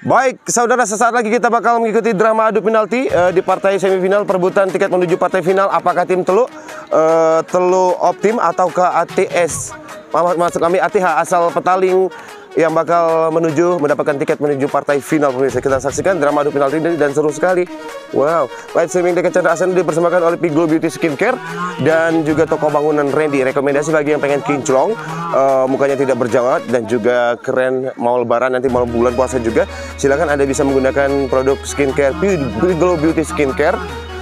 Baik, saudara sesaat lagi kita bakal mengikuti drama adu penalti uh, di partai semifinal perebutan tiket menuju partai final. Apakah tim Teluk uh, Teluk Optim ataukah ATS? Maksud kami ATH asal Petaling yang bakal menuju mendapatkan tiket menuju partai final pemirsa. Kita saksikan drama adu penalti dan seru sekali. Wow, live streaming dekat Chandra Asen dipersembahkan oleh Piglo Beauty Skincare dan juga toko bangunan Randy. Rekomendasi bagi yang pengen kinclong, uh, mukanya tidak berjawat dan juga keren mau lebaran nanti mau bulan puasa juga. Silakan Anda bisa menggunakan produk skincare Piglo Beauty Skincare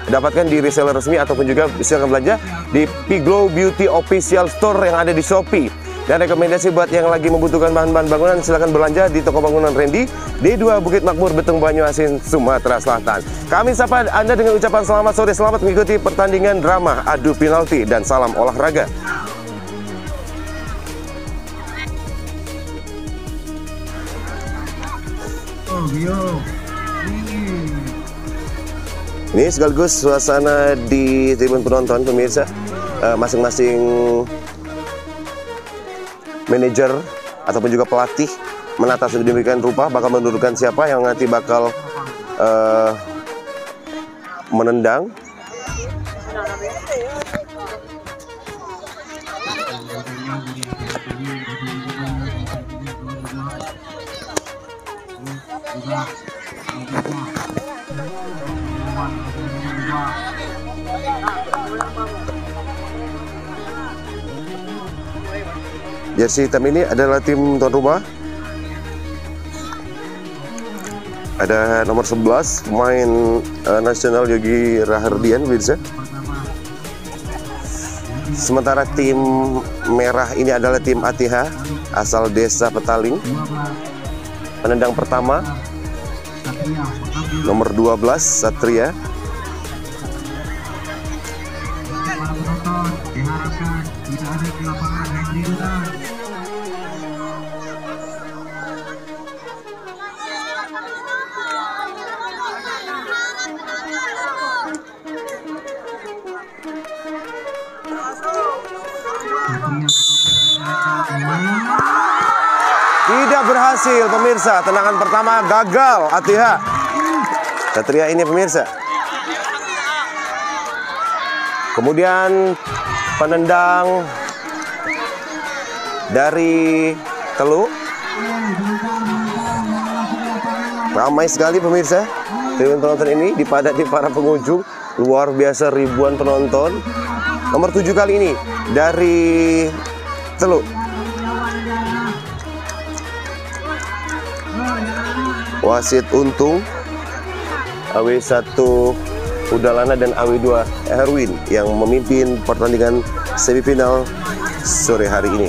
dapatkan di reseller resmi ataupun juga silakan belanja di Piglo Beauty Official Store yang ada di Shopee. Dan rekomendasi buat yang lagi membutuhkan bahan-bahan bangunan silahkan belanja di toko bangunan Randy D2 Bukit Makmur Betung Banyuasin Sumatera Selatan. Kami sapa Anda dengan ucapan selamat sore, selamat mengikuti pertandingan drama adu penalti dan salam olahraga. Oh, Ini sekaligus suasana di tribun penonton pemirsa eh, masing-masing uh, manajer ataupun juga pelatih menata sedemikian rupa bakal menurunkan siapa yang nanti bakal uh, menendang Jersey hitam ini adalah tim tuan rumah. Ada nomor 11 pemain uh, nasional Yogi Rahardian bisa. Sementara tim merah ini adalah tim ATH asal desa Petaling. Penendang pertama nomor 12 Satria Tidak berhasil pemirsa. Tendangan pertama gagal Atiha. Satria ini pemirsa. Kemudian penendang dari Teluk. Ramai sekali pemirsa. Tribun penonton ini dipadati para pengunjung. Luar biasa ribuan penonton. Nomor tujuh kali ini dari Teluk. Wasit Untung AW1 Udalana dan AW2 Erwin yang memimpin pertandingan semifinal sore hari ini.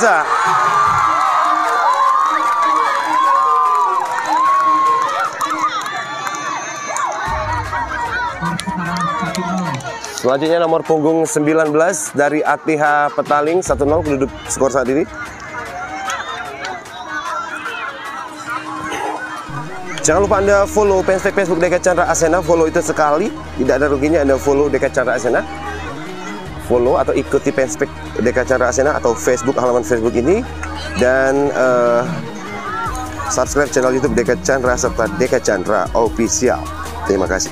Pemirsa. Selanjutnya nomor punggung 19 dari ATH Petaling 1-0 penduduk skor saat ini. Jangan lupa Anda follow fanspage Facebook Deka Chandra Asena, follow itu sekali, tidak ada ruginya Anda follow Deka Chandra Asena. Follow atau ikuti fanspage Deka Chandra Asena atau Facebook halaman Facebook ini dan uh, subscribe channel YouTube Deka Chandra serta Deka Chandra Official. Terima kasih.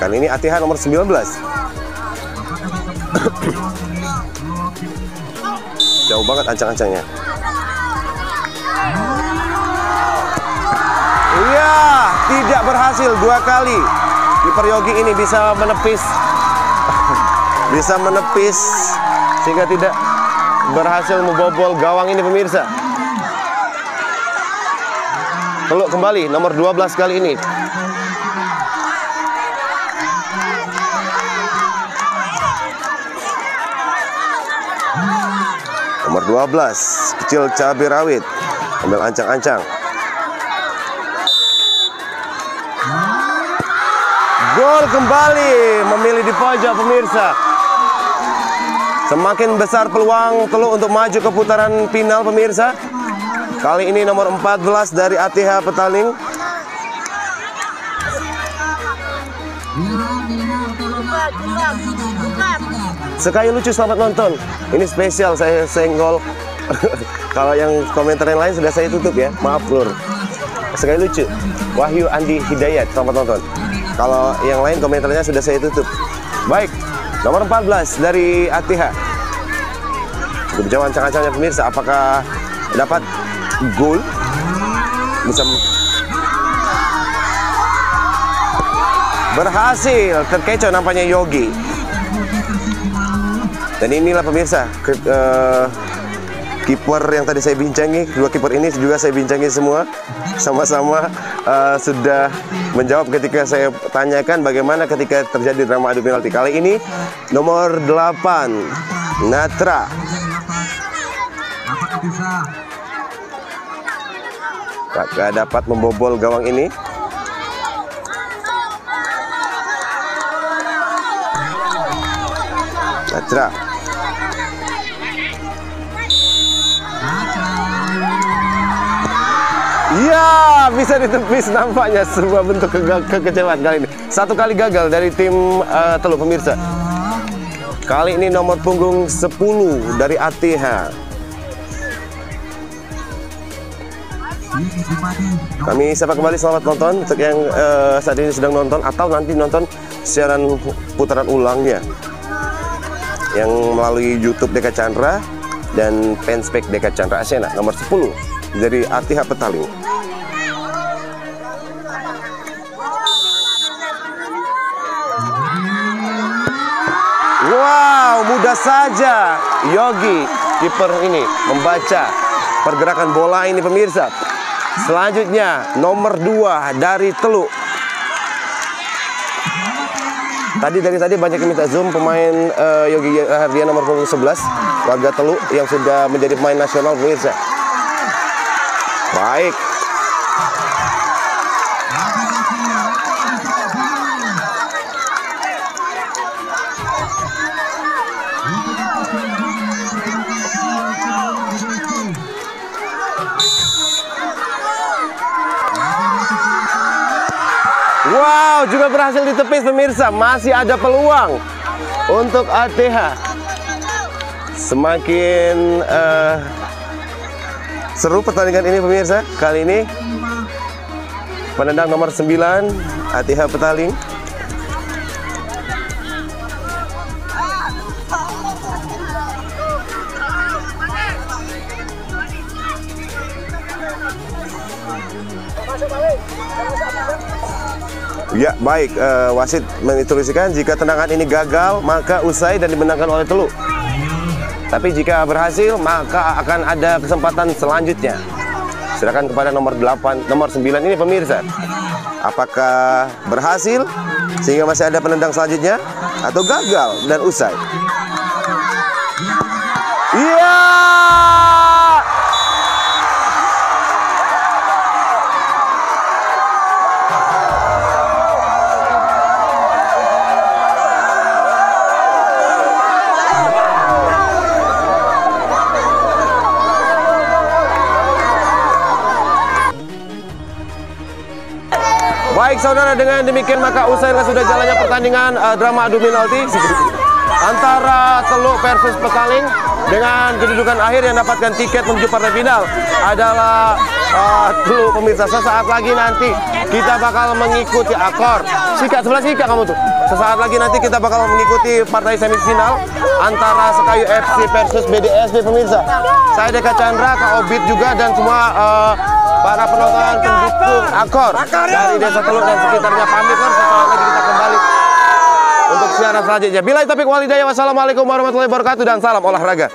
Kali ini ATH nomor 19. Jauh banget ancang-ancangnya. Iya, tidak berhasil dua kali. Kiper Yogi ini bisa menepis bisa menepis sehingga tidak berhasil membobol gawang ini pemirsa. Peluk kembali nomor 12 kali ini. Nomor 12 kecil cabai rawit ambil ancang-ancang. Gol kembali memilih di pojok pemirsa. Semakin besar peluang Teluk untuk maju ke putaran final pemirsa. Kali ini nomor 14 dari ATH Petaling. Sekali lucu selamat nonton. Ini spesial saya senggol. Kalau yang komentar yang lain sudah saya tutup ya. Maaf Lur. Sekali lucu. Wahyu Andi Hidayat selamat nonton. Kalau yang lain komentarnya sudah saya tutup. Baik. Nomor 14 dari ATH. Untuk jawab ancang-ancangnya pemirsa apakah dapat gol? Bisa berhasil. Terkecoh nampaknya Yogi. Dan inilah pemirsa ke, uh, kiper yang tadi saya bincangi dua kiper ini juga saya bincangi semua. Sama-sama uh, sudah menjawab ketika saya tanyakan bagaimana ketika terjadi drama adu penalti. Kali ini nomor 8 Natra. Kakak dapat membobol gawang ini. Natra Ya, bisa ditepis nampaknya sebuah bentuk ke kekecewaan kali ini. Satu kali gagal dari tim uh, Teluk pemirsa. Kali ini nomor punggung 10 dari ATH. Kami siapa kembali selamat nonton untuk yang uh, saat ini sedang nonton atau nanti nonton siaran putaran ulangnya yang melalui YouTube Deka Chandra dan fanspage Deka Chandra Asena nomor 10 dari ATH Petaling. Mudah saja Yogi kiper ini membaca pergerakan bola ini pemirsa. Selanjutnya nomor 2 dari Teluk. Tadi dari tadi banyak yang minta zoom pemain uh, Yogi Hardian nomor punggung 11 warga Teluk yang sudah menjadi pemain nasional pemirsa. Baik. Wow, juga berhasil ditepis pemirsa. Masih ada peluang untuk ATH. Semakin uh, seru pertandingan ini pemirsa. Kali ini penendang nomor 9 ATH Petaling. Ya, baik. Uh, wasit menginstruksikan jika tendangan ini gagal, maka usai dan dimenangkan oleh Teluk. Tapi jika berhasil, maka akan ada kesempatan selanjutnya. Silakan kepada nomor 8, nomor 9 ini pemirsa. Apakah berhasil sehingga masih ada penendang selanjutnya atau gagal dan usai? Iya! Yeah! Baik saudara dengan demikian maka usailah sudah jalannya pertandingan uh, drama adu penalti antara Teluk versus Petaling dengan kedudukan akhir yang dapatkan tiket menuju partai final adalah uh, Teluk pemirsa. Sesaat lagi nanti kita bakal mengikuti akor. Sikat sebelah sikat kamu tuh. Sesaat lagi nanti kita bakal mengikuti partai semifinal antara Sekayu FC versus BDSB pemirsa. Saya Deka Chandra, Kak Obit juga dan semua uh, para penonton pendukung Akor dari Desa Teluk dan sekitarnya pamit kan sesaat lagi kita kembali untuk siaran selanjutnya. Bila topik walidaya wassalamualaikum warahmatullahi wabarakatuh dan salam olahraga.